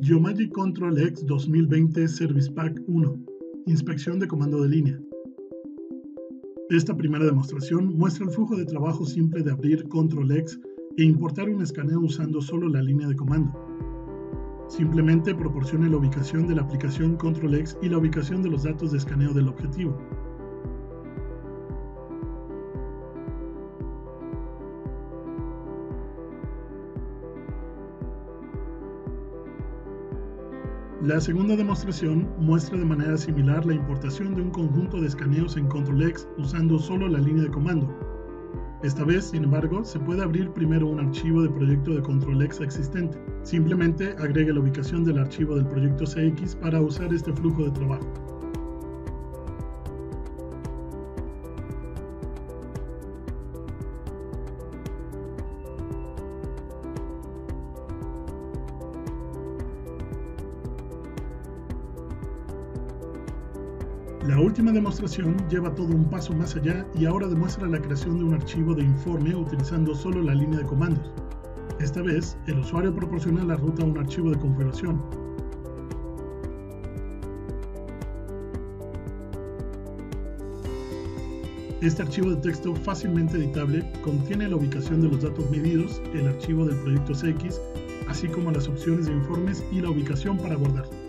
Geomagic Control X 2020 Service Pack 1 Inspección de comando de línea. Esta primera demostración muestra el flujo de trabajo simple de abrir Control X e importar un escaneo usando solo la línea de comando. Simplemente proporcione la ubicación de la aplicación Control X y la ubicación de los datos de escaneo del objetivo. La segunda demostración muestra de manera similar la importación de un conjunto de escaneos en Control X usando solo la línea de comando. Esta vez, sin embargo, se puede abrir primero un archivo de proyecto de Control X existente. Simplemente agregue la ubicación del archivo del proyecto CX para usar este flujo de trabajo. La última demostración lleva todo un paso más allá y ahora demuestra la creación de un archivo de informe utilizando solo la línea de comandos. Esta vez, el usuario proporciona la ruta a un archivo de configuración. Este archivo de texto fácilmente editable contiene la ubicación de los datos medidos, el archivo del proyecto CX, así como las opciones de informes y la ubicación para guardar.